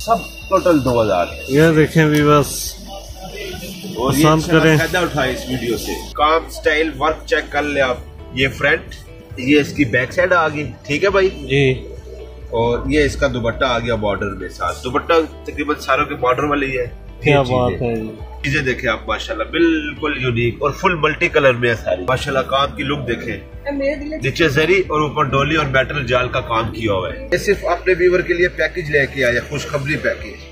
सब टोटल दो हज़ार ये देखे भी बस। और पसंद करें। फ़ायदा उठाए इस वीडियो से। काम स्टाइल वर्क चेक कर ले आप। ये फ्रंट ये इसकी बैक साइड आ गई। ठीक है भाई? जी। और ये इसका दुपट्टा आ गया बॉर्डर में साथ। दुपट्टा तकरीबन सारों के बॉर्डर वाले ही है। क्या बात चीज़ें। है। चीज़ें देखे आप माशाल्लाह बिल्कुल यूनिक और फुल मल्टी कलर में है सारी। माशाल्लाह काम की लुक देखें। नीचे जरी और ऊपर डोली और मेटल जाल का काम किया हुआ है। ये सिर्फ़ अपने व्यूवर के लिए पैकेज लेके आया खुशखबरी पैकेज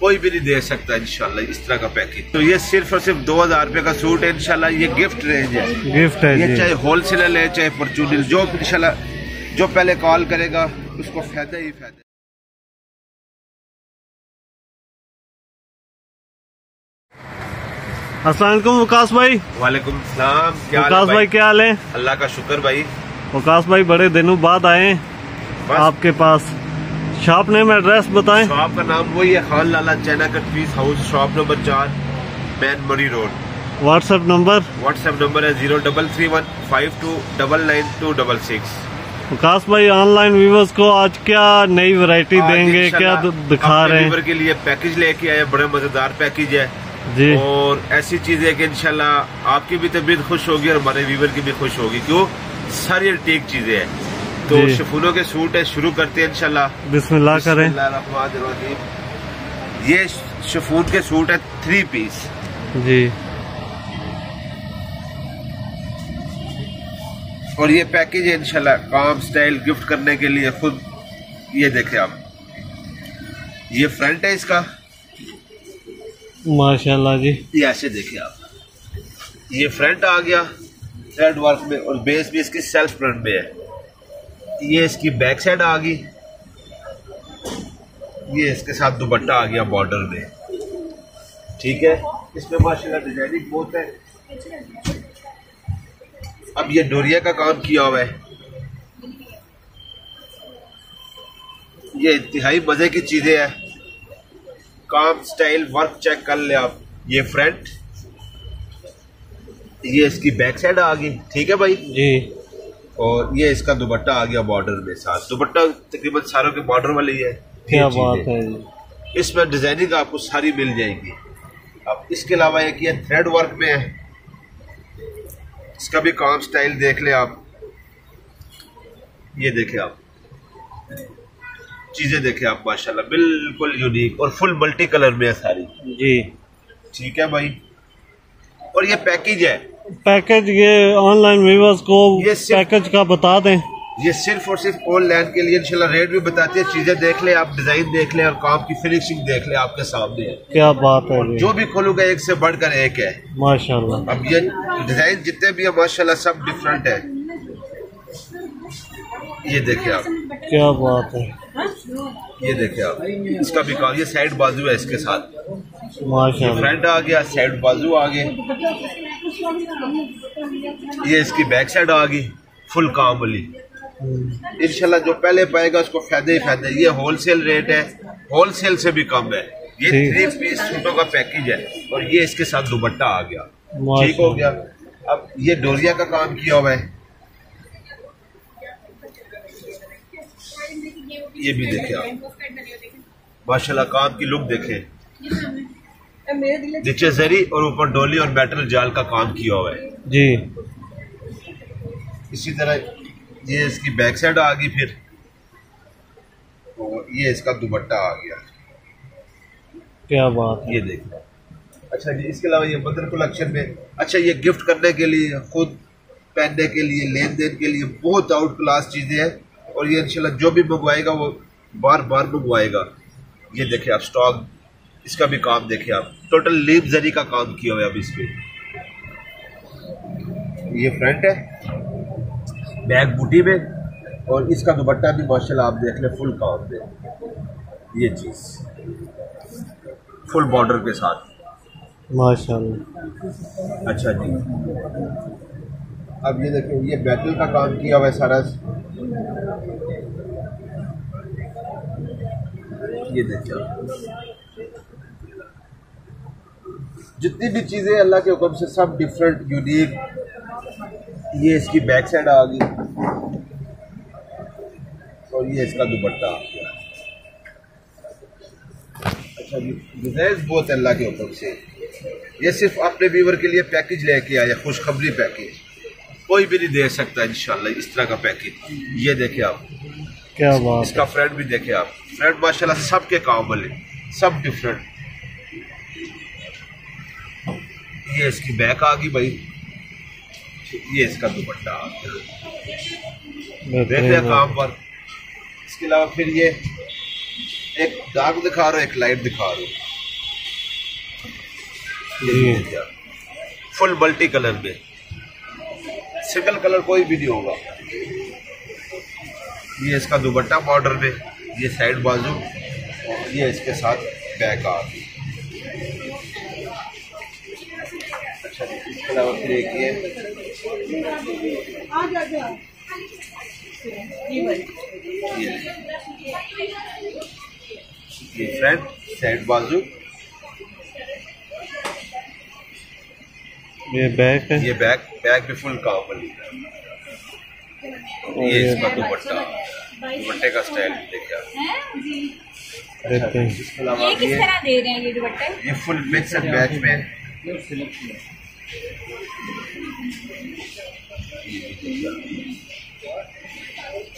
कोई भी नहीं दे सकता इंशाल्लाह इस तरह का पैकेज तो ये सिर्फ़ और सिर्फ़ दो हज़ार रूपए का सूट है इंशाल्लाह ये गिफ्ट रेंज है। गिफ्ट है ये चाहे होलसेलर ले चाहे परचूनर जो इंशाल्लाह जो पहले कॉल करेगा उसको फ़ायदा ही फ़ायदा वालेकुम वकास भाई। वालेकुम सलाम वकास भाई क्या हाल है? अल्लाह का शुक्र भाई। वकास भाई बड़े दिनों बाद आए आपके पास। शॉप नेम एड्रेस बताएँ। शॉप का नाम वही है Khan Lala China cut piece house shop number चार main Murree road. WhatsApp number? WhatsApp number है zero double three one five two double nine two double six. Vikas भाई online viewers को आज क्या नई वैरायटी देंगे क्या दिखा रहे हैं? के लिए पैकेज लेके आए बड़े मज़ेदार पैकेज है। जी। और ऐसी चीज़ है कि इंशाल्लाह आपकी भी तबीयत खुश होगी और हमारे व्यूवर की भी खुश होगी क्यों? सारी टेक चीज़ें हैं। तो जी। शिफूनों के सूट है शुरू करते हैं इंशाल्लाह। बिस्मिल्लाह करें। ये शिफून के सूट है थ्री पीस जी। और ये पैकेज है इनशाला काम स्टाइल गिफ्ट करने के लिए खुद ये देखें आप। ये फ्रंट है इसका। माशाल्लाह जी। ये ऐसे देखें आप। ये फ्रंट आ गया थ्रेड वर्क में, और बेस भी इसकी सेल्फ प्रिंट में है। ये इसकी बैक साइड आ गई। ये इसके साथ दुपट्टा आ गया बॉर्डर में। ठीक है? इसमें माशाल्लाह डिज़ाइनिंग बहुत है। अब ये डोरिया का काम किया हुआ है। ये इंतहाई मज़े की चीज़ें हैं। काम स्टाइल वर्क चेक कर ले आप। ये फ्रंट ये इसकी बैक साइड आ गई। ठीक है भाई? जी। और ये इसका दुपट्टा आ गया बॉर्डर में साथ। दुपट्टा तकरीबन सारों के बॉर्डर वाले ही है। क्या बात है। इसमें डिज़ाइनिंग आपको सारी मिल जाएगी। अब इसके अलावा एक ये थ्रेड वर्क में है। इसका भी काम स्टाइल देख ले आप। ये देखे आप। चीज़ें देखे आप माशाल्लाह बिल्कुल यूनिक और फुल मल्टी कलर में है सारी। जी। ठीक है भाई? और ये पैकेज है? पैकेज ये ऑनलाइन व्यूवर्स को ये पैकेज का बता दें। ये सिर्फ़ और सिर्फ़ ऑनलाइन के लिए इंशाल्लाह रेट भी बताते हैं चीज़ें देख ले आप डिज़ाइन देख ले और काम की फिनिशिंग देख ले आपके सामने। क्या बात है जो। भी खोलूँगा एक से बढ़कर एक है। माशाल्लाह। अब ये डिज़ाइन जितने भी है माशाल्लाह सब डिफरेंट है। ये देखिए आप। क्या बात है। ये देखिए आप इसका भी काम ये साइड बाजू है इसके साथ। फ्रंट आ गया साइड बाजू आ गए। ये इसकी बैक साइड आ गई फुल काम वाली। इंशाल्लाह जो पहले पाएगा उसको फ़ायदे ही फ़ायदे ये होलसेल रेट है होलसेल से भी कम है। ये। थ्री पीस सूटों का पैकेज है और ये इसके साथ दुपट्टा आ गया। ठीक हो गया। अब ये डोरिया का काम किया हुआ है। ये भी देखे आप। माशाल्लाह काम की लुक देखें। नीचे जरी और ऊपर डोली और मेटल जाल का काम किया हुआ है। जी। इसी तरह ये इसकी बैक साइड आ गई फिर। और ये इसका दुपट्टा आ गया। क्या बात ये देखो। अच्छा जी इसके अलावा ये बदर कलेक्शन में अच्छा ये गिफ्ट करने के लिए खुद पहनने के लिए लेन देन के लिए बहुत आउट क्लास चीज़ें हैं। और ये इंशाल्लाह जो भी मंगवाएगा वो बार बार मंगवाएगा। ये देखिए आप स्टॉक इसका भी काम देखिए आप। टोटल लीप जरी का काम किया हुआ है अब इस पे ये फ्रंट है। बैक बूटी में और इसका दुपट्टा भी माशाल्लाह आप देख लें फुल काम में ये चीज़। फुल बॉर्डर के साथ। माशाल्लाह। अच्छा जी। अब ये देखिए, ये बैटल का काम किया हुआ है सारा। ये देखिए। जितनी भी चीज़ें अल्लाह के हुक्म से सब डिफरेंट यूनिक ये इसकी बैक साइड आ गई। और ये इसका दुपट्टा आ गया। अच्छा जी डिज़ाइन बहुत अल्लाह के हुक्म से। ये सिर्फ़ अपने व्यूवर के लिए पैकेज लेके आया, खुशखबरी पैकेज कोई भी नहीं दे सकता इंशाल्लाह इस तरह का पैकेज। ये देखे आप। क्या बात इसका फ्रेंड भी देखे आप। फ्रेंड माशाल्लाह सबके काबल है सब डिफरेंट ये इसकी बैक आ गई भाई। ये इसका दुपट्टा आ गया। देख रहे काम पर। इसके अलावा फिर ये एक डार्क दिखा रहा हूँ एक लाइट दिखा रहा हूँ। फुल मल्टी कलर में। सिंगल कलर कोई भी नहीं होगा। ये इसका दुपट्टा बॉर्डर पे, ये साइड बाजू और ये इसके साथ बैक आ अच्छा ये। फ्रंट साइड बाजू ये बैक है। ये बैक बैक भी फुल काबल ये इसका दुपट्टा। दुपट्टे का स्टाइल भी देखिए देखते हैं इसके अलावा ये किस तरह दे रहे हैं ये दुपट्टे? ये फुल मिक्स एंड मैच में।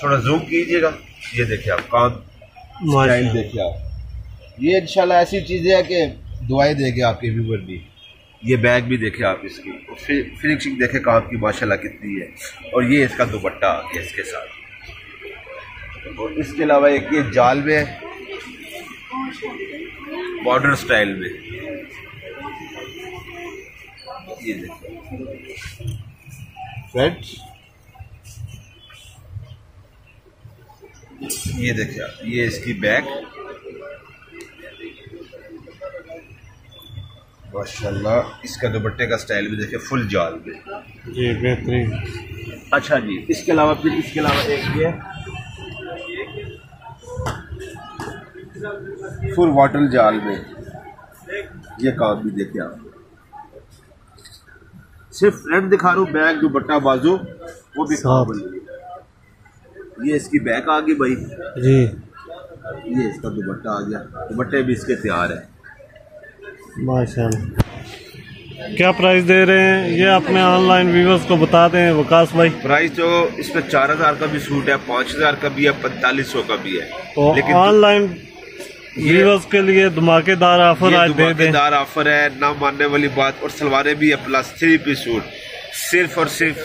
थोड़ा जूम कीजिएगा। ये देखिए आप काम स्टाइल देखिए आप। ये इंशाल्लाह ऐसी चीज़ें है कि दुआएँ देंगे आपके व्यूवर भी। ये बैग भी देखे आप इसकी। और फिर फिनिशिंग देखे काम की माशाल्लाह कितनी है। और ये इसका दुपट्टा आ गया इसके साथ। और इसके अलावा एक ये जाल में बॉर्डर स्टाइल में। ये फ्रेंड्स ये देखिए आप, ये इसकी बैग। माशाल्लाह इसका दुपट्टे का स्टाइल भी देखिए फुल जाल में जी बेहतरीन। अच्छा जी इसके अलावा फिर इसके अलावा एक ये। फुल वाटर जाल में। ये काम भी देखिए आप। सिर्फ़ फ्रंट दिखा रहा हूँ बैग दुपट्टा बाजू वो भी ये इसकी बैक आ गई भाई। जी। ये इसका दुपट्टा आ गया। दुपट्टे भी इसके तैयार है। माशाल्लाह क्या प्राइस दे रहे हैं? ये अपने ऑनलाइन व्यूवर्स को बता दें वकास भाई। प्राइस जो इसमें चार हज़ार का भी सूट है पाँच हज़ार का भी है पैंतालीस सौ का भी है। तो लेकिन ऑनलाइन व्यूवर्स के लिए धमाकेदार ऑफ़र ये आज दे धमाकेदार ऑफ़र है ना मानने वाली बात। और सलवारें भी है प्लस थ्री पीस सूट सिर्फ़ और सिर्फ़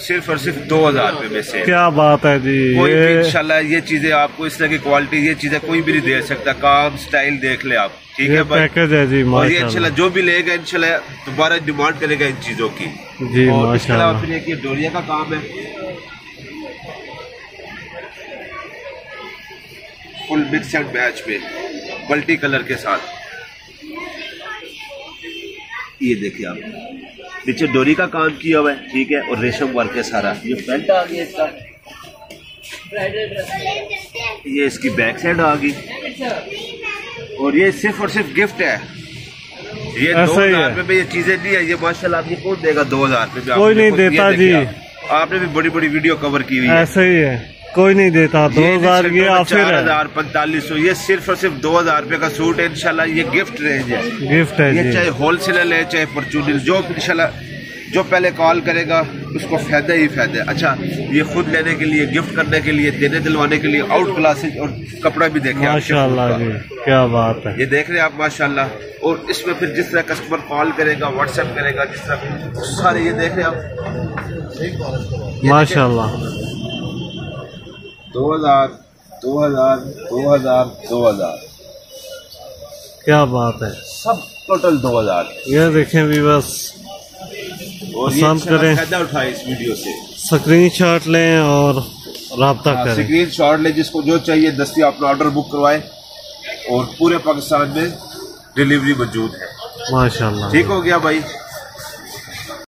सिर्फ़ और सिर्फ़ दो हज़ार रूपए में से क्या बात है जी कोई भी ये इंशाल्लाह ये चीज़ें आपको इस तरह की क्वालिटी ये चीज़ें कोई भी नहीं दे सकता। काम स्टाइल देख ले आप ठीक है पैकेज है जी और ये इंशाल्लाह जो भी लेगा इंशाल्लाह दोबारा डिमांड करेगा इन चीज़ों की। जी और इसके अलावा फिर एक ये डोरिया का काम है। फुल मिक्स एंड मैच में मल्टी कलर के साथ। ये देखिए आप। नीचे डोरी का काम किया हुआ है ठीक है और रेशम वर्क है सारा। ये फ्रंट आ गया इसका। ये इसकी बैक साइड आ गई। और ये सिर्फ़ और सिर्फ़ गिफ्ट है। ये दो हज़ार। रुपए में ये चीज़ें नहीं है ये माशाल्लाह आपको कौन देगा दो हज़ार कोई नहीं देता जी। आपने भी बड़ी बड़ी वीडियो कवर की हुई है। ऐसे ही है। कोई नहीं देता दो हज़ार ये चार हज़ार पैंतालीस सौ ये सिर्फ़ और सिर्फ़ दो हज़ार रूपए का सूट है इंशाल्लाह ये गिफ्ट रेंज है गिफ्ट है ये चाहे होलसेलर ले चाहे परचूनर जो इंशाल्लाह जो पहले कॉल करेगा उसको फ़ायदा ही फ़ायदा है। अच्छा ये खुद लेने के लिए गिफ्ट करने के लिए देने दिलवाने के लिए आउट क्लासेज और कपड़ा भी देखे माशाल्लाह जी क्या बात है। ये देख रहे हैं आप माशाल्लाह। और इसमें फिर जिस तरह कस्टमर कॉल करेगा व्हाट्सएप करेगा जिस तरह सारे ये देख रहे हैं आप। माशाल्लाह। दो हज़ार दो हज़ार दो हज़ार दो हज़ार। क्या बात है। सब टोटल दो हज़ार। ये देखें भी बस पसंद करें। फ़ायदा उठाए इस वीडियो से। स्क्रीन शॉट लें और रब्ता करें। स्क्रीन शॉट ले जिसको जो चाहिए दस्ती अपना ऑर्डर बुक करवाए। और पूरे पाकिस्तान में डिलीवरी मौजूद है। माशाल्लाह। ठीक हो गया भाई।